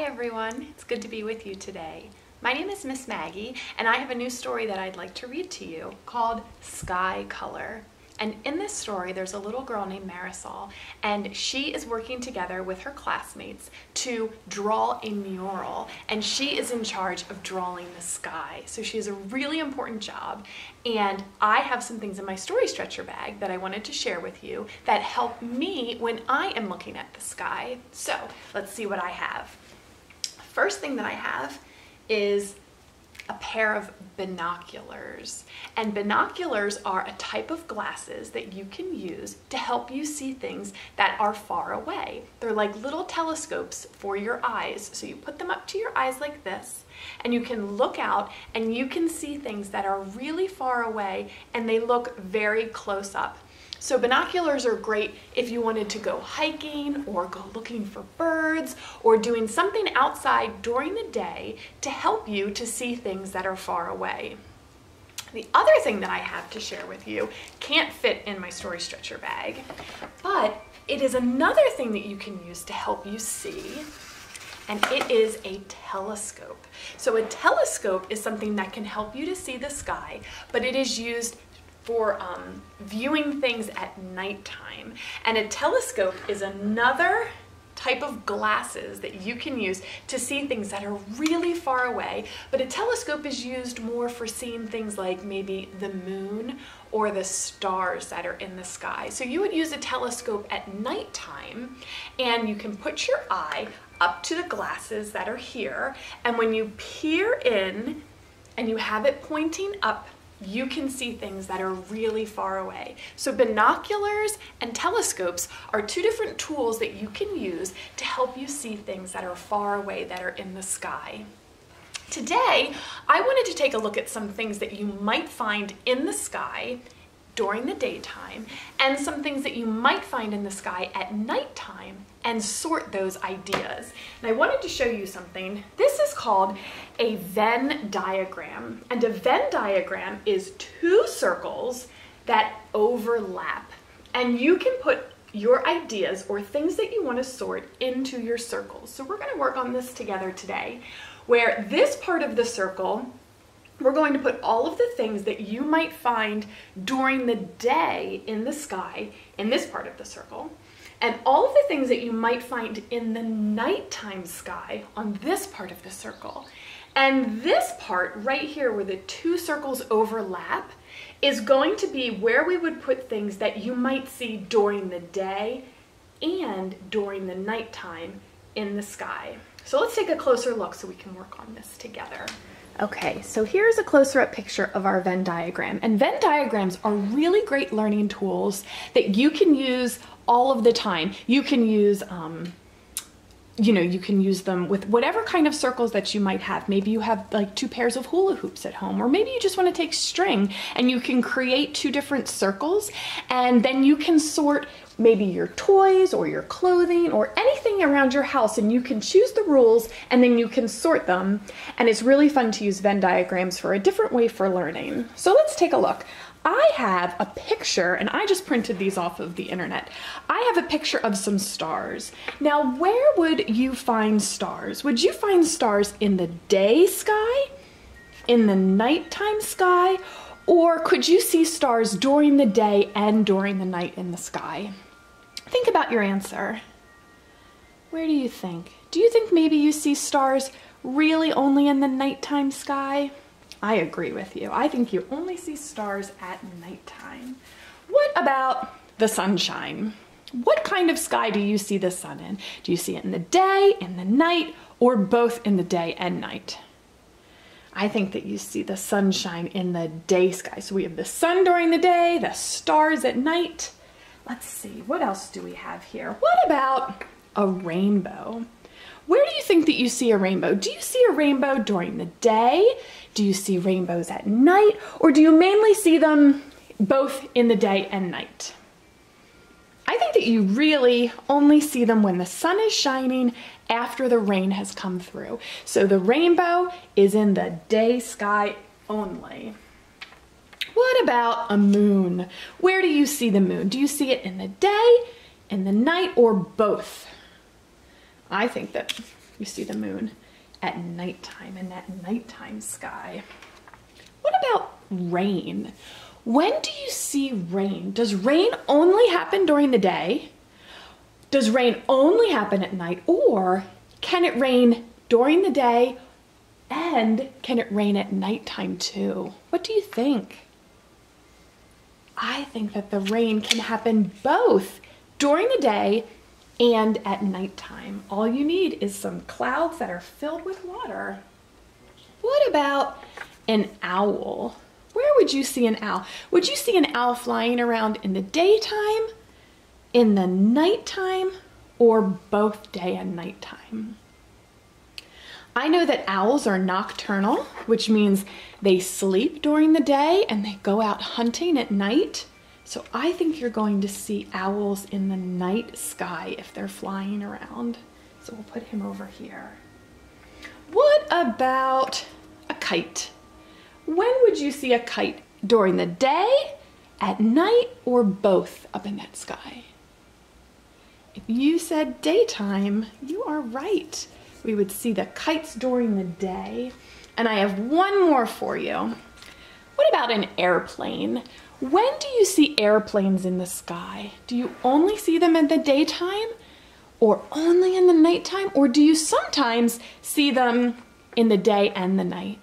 Hey everyone, it's good to be with you today. My name is Miss Maggie and I have a new story that I'd like to read to you called Sky Color. And in this story, there's a little girl named Marisol, and she is working together with her classmates to draw a mural. And she is in charge of drawing the sky. So she has a really important job. And I have some things in my story stretcher bag that I wanted to share with you that help me when I am looking at the sky. So let's see what I have. First thing that I have is a pair of binoculars. And binoculars are a type of glasses that you can use to help you see things that are far away. They're like little telescopes for your eyes. So you put them up to your eyes like this, and you can look out and you can see things that are really far away and they look very close up. So binoculars are great if you wanted to go hiking or go looking for birds or doing something outside during the day to help you to see things that are far away. The other thing that I have to share with you can't fit in my story stretcher bag, but it is another thing that you can use to help you see and it is a telescope. So a telescope is something that can help you to see the sky, but it is used for um, viewing things at nighttime. And a telescope is another type of glasses that you can use to see things that are really far away. But a telescope is used more for seeing things like maybe the moon or the stars that are in the sky. So you would use a telescope at nighttime and you can put your eye up to the glasses that are here. And when you peer in and you have it pointing up you can see things that are really far away. So binoculars and telescopes are two different tools that you can use to help you see things that are far away that are in the sky. Today, I wanted to take a look at some things that you might find in the sky during the daytime and some things that you might find in the sky at nighttime and sort those ideas. And I wanted to show you something. This is called a Venn diagram. And a Venn diagram is two circles that overlap. And you can put your ideas or things that you want to sort into your circles. So we're going to work on this together today, where this part of the circle we're going to put all of the things that you might find during the day in the sky in this part of the circle and all of the things that you might find in the nighttime sky on this part of the circle. And this part right here where the two circles overlap is going to be where we would put things that you might see during the day and during the nighttime in the sky. So let's take a closer look so we can work on this together. Okay, so here's a closer up picture of our Venn diagram. And Venn diagrams are really great learning tools that you can use all of the time. You can use, um, you know, you can use them with whatever kind of circles that you might have. Maybe you have like two pairs of hula hoops at home, or maybe you just want to take string and you can create two different circles and then you can sort maybe your toys or your clothing or anything around your house and you can choose the rules and then you can sort them. And it's really fun to use Venn diagrams for a different way for learning. So let's take a look. I have a picture, and I just printed these off of the internet. I have a picture of some stars. Now, where would you find stars? Would you find stars in the day sky, in the nighttime sky, or could you see stars during the day and during the night in the sky? Think about your answer. Where do you think? Do you think maybe you see stars really only in the nighttime sky? I agree with you. I think you only see stars at nighttime. What about the sunshine? What kind of sky do you see the sun in? Do you see it in the day, in the night, or both in the day and night? I think that you see the sunshine in the day sky. So we have the sun during the day, the stars at night. Let's see, what else do we have here? What about a rainbow? Where do you think that you see a rainbow? Do you see a rainbow during the day? Do you see rainbows at night? Or do you mainly see them both in the day and night? I think that you really only see them when the sun is shining after the rain has come through. So the rainbow is in the day sky only. What about a moon? Where do you see the moon? Do you see it in the day, in the night, or both? I think that you see the moon at nighttime in that nighttime sky. What about rain? When do you see rain? Does rain only happen during the day? Does rain only happen at night? Or can it rain during the day and can it rain at nighttime too? What do you think? I think that the rain can happen both during the day and at nighttime. All you need is some clouds that are filled with water. What about an owl? Where would you see an owl? Would you see an owl flying around in the daytime, in the nighttime, or both day and nighttime? I know that owls are nocturnal, which means they sleep during the day and they go out hunting at night. So I think you're going to see owls in the night sky if they're flying around. So we'll put him over here. What about a kite? When would you see a kite? During the day, at night, or both up in that sky? If you said daytime, you are right. We would see the kites during the day. And I have one more for you. What about an airplane? When do you see airplanes in the sky? Do you only see them in the daytime or only in the nighttime? Or do you sometimes see them in the day and the night?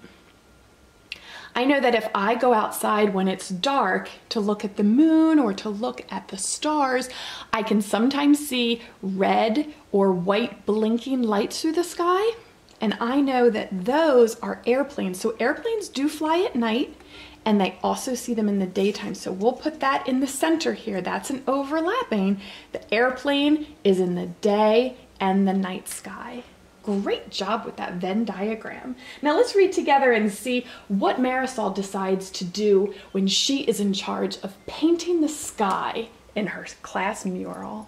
I know that if I go outside when it's dark to look at the moon or to look at the stars, I can sometimes see red or white blinking lights through the sky. And I know that those are airplanes. So airplanes do fly at night and they also see them in the daytime. So we'll put that in the center here. That's an overlapping. The airplane is in the day and the night sky. Great job with that Venn diagram. Now let's read together and see what Marisol decides to do when she is in charge of painting the sky in her class mural.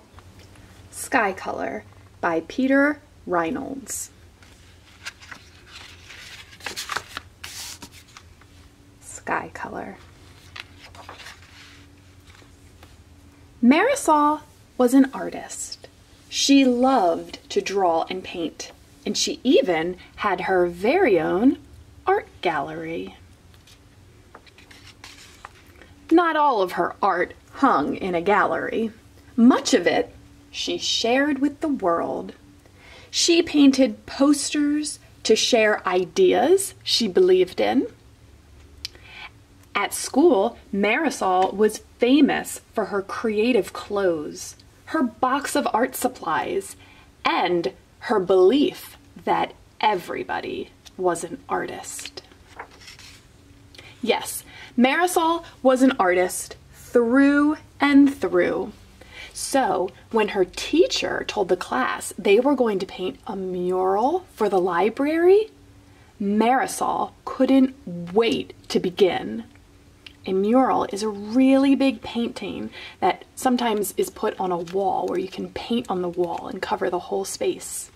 Sky Color by Peter Reynolds. Sky color. Marisol was an artist. She loved to draw and paint, and she even had her very own art gallery. Not all of her art hung in a gallery. Much of it she shared with the world. She painted posters to share ideas she believed in. At school, Marisol was famous for her creative clothes, her box of art supplies, and her belief that everybody was an artist. Yes, Marisol was an artist through and through. So, when her teacher told the class they were going to paint a mural for the library, Marisol couldn't wait to begin. A mural is a really big painting that sometimes is put on a wall where you can paint on the wall and cover the whole space.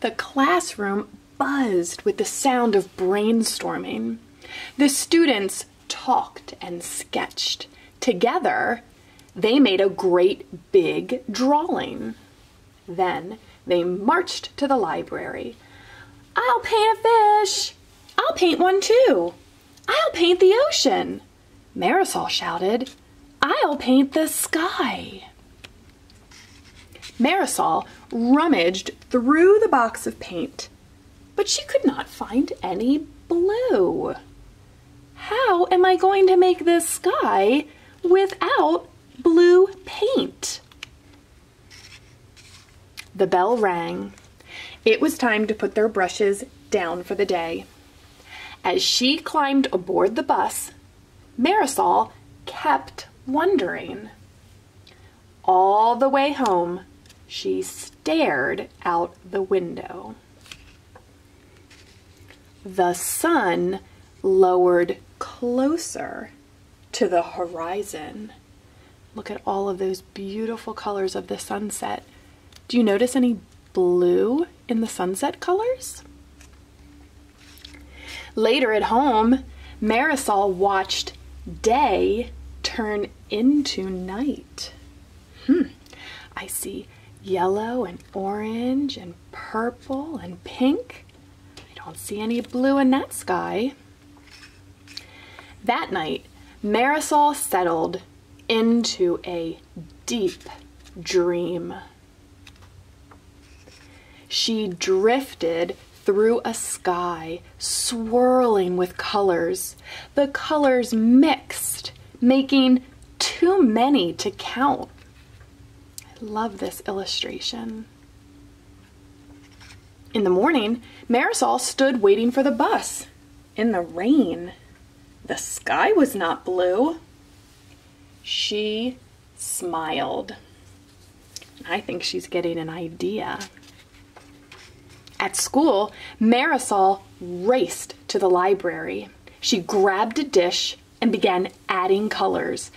The classroom buzzed with the sound of brainstorming. The students talked and sketched. Together, they made a great big drawing. Then they marched to the library. I'll paint a fish. I'll paint one too. I'll paint the ocean. Marisol shouted, I'll paint the sky. Marisol rummaged through the box of paint, but she could not find any blue. How am I going to make this sky without blue paint? The bell rang. It was time to put their brushes down for the day. As she climbed aboard the bus, Marisol kept wondering. All the way home, she stared out the window. The sun lowered closer to the horizon. Look at all of those beautiful colors of the sunset. Do you notice any blue in the sunset colors? Later at home, Marisol watched day turn into night. Hmm, I see yellow and orange and purple and pink. I don't see any blue in that sky. That night, Marisol settled into a deep dream. She drifted through a sky swirling with colors. The colors mixed, making too many to count. I love this illustration. In the morning, Marisol stood waiting for the bus. In the rain, the sky was not blue. She smiled. I think she's getting an idea. At school, Marisol raced to the library. She grabbed a dish and began adding colors.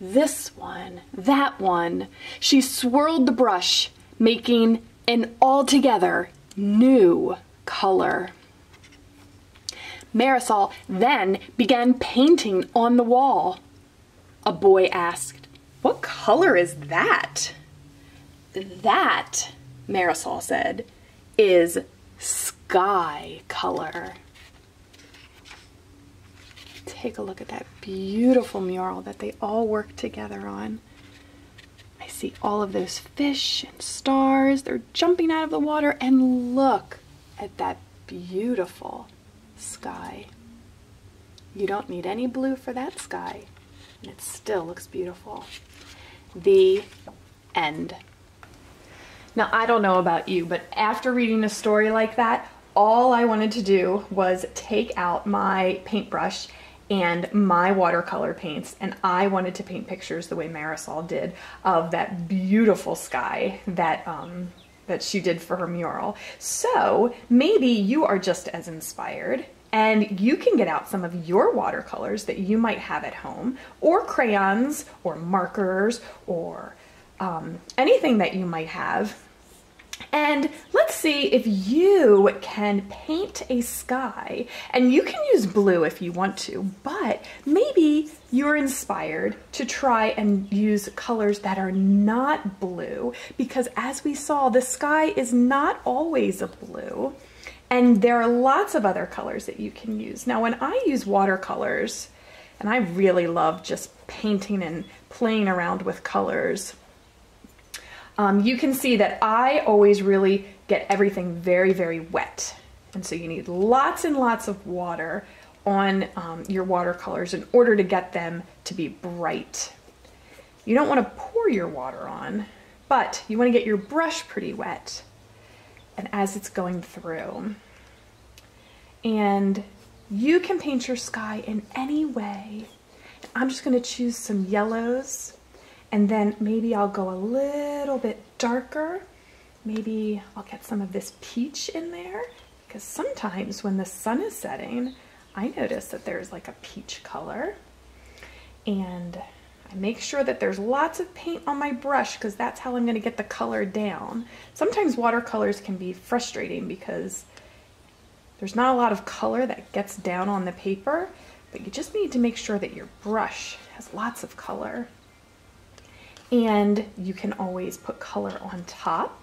This one, that one. She swirled the brush, making an altogether new color. Marisol then began painting on the wall. A boy asked, What color is that? That, Marisol said, is sky color. Take a look at that beautiful mural that they all work together on. I see all of those fish and stars. They're jumping out of the water and look at that beautiful sky. You don't need any blue for that sky. And it still looks beautiful. The end. Now, I don't know about you, but after reading a story like that, all I wanted to do was take out my paintbrush and my watercolor paints and I wanted to paint pictures the way Marisol did of that beautiful sky that um, that she did for her mural. So maybe you are just as inspired and you can get out some of your watercolors that you might have at home or crayons or markers or um, anything that you might have and let's see if you can paint a sky. And you can use blue if you want to, but maybe you're inspired to try and use colors that are not blue because as we saw, the sky is not always a blue. And there are lots of other colors that you can use. Now, when I use watercolors, and I really love just painting and playing around with colors, um, you can see that I always really get everything very, very wet. And so you need lots and lots of water on um, your watercolors in order to get them to be bright. You don't want to pour your water on, but you want to get your brush pretty wet and as it's going through. And you can paint your sky in any way. I'm just going to choose some yellows and then maybe I'll go a little bit darker. Maybe I'll get some of this peach in there because sometimes when the sun is setting, I notice that there's like a peach color. And I make sure that there's lots of paint on my brush because that's how I'm going to get the color down. Sometimes watercolors can be frustrating because there's not a lot of color that gets down on the paper, but you just need to make sure that your brush has lots of color. And you can always put color on top,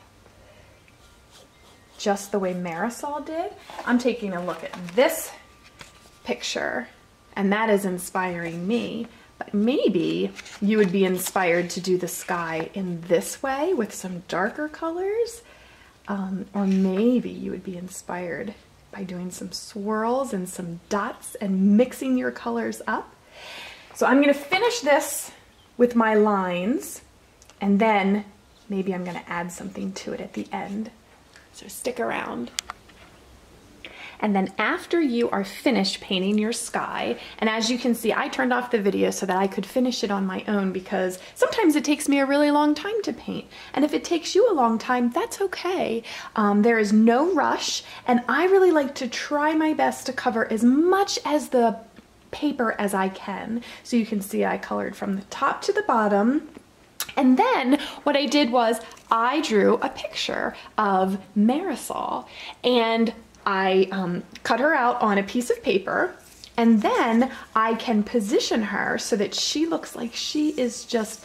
just the way Marisol did. I'm taking a look at this picture, and that is inspiring me. But maybe you would be inspired to do the sky in this way with some darker colors. Um, or maybe you would be inspired by doing some swirls and some dots and mixing your colors up. So I'm gonna finish this with my lines and then maybe I'm gonna add something to it at the end. So stick around. And then after you are finished painting your sky, and as you can see, I turned off the video so that I could finish it on my own because sometimes it takes me a really long time to paint. And if it takes you a long time, that's okay. Um, there is no rush, and I really like to try my best to cover as much as the paper as I can. So you can see I colored from the top to the bottom. And then what I did was I drew a picture of Marisol and I um, cut her out on a piece of paper and then I can position her so that she looks like she is just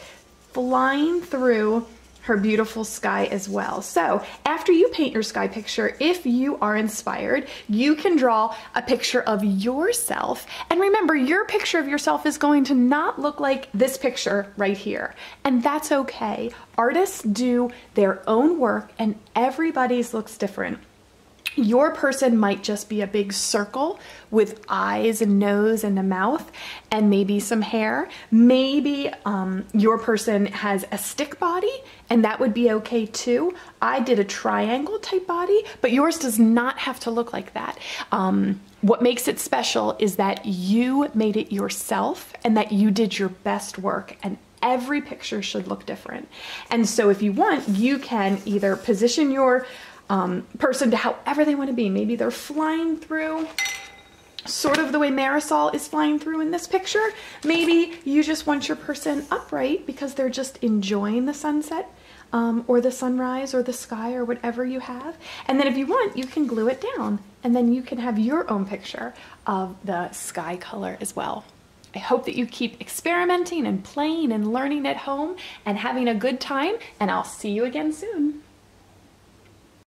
flying through her beautiful sky as well. So after you paint your sky picture, if you are inspired, you can draw a picture of yourself. And remember, your picture of yourself is going to not look like this picture right here. And that's okay. Artists do their own work and everybody's looks different. Your person might just be a big circle with eyes and nose and a mouth and maybe some hair. Maybe um, your person has a stick body and that would be okay too. I did a triangle type body, but yours does not have to look like that. Um, what makes it special is that you made it yourself and that you did your best work and every picture should look different. And so if you want, you can either position your um, person to however they want to be. Maybe they're flying through sort of the way Marisol is flying through in this picture. Maybe you just want your person upright because they're just enjoying the sunset um, or the sunrise or the sky or whatever you have. And then if you want, you can glue it down and then you can have your own picture of the sky color as well. I hope that you keep experimenting and playing and learning at home and having a good time and I'll see you again soon.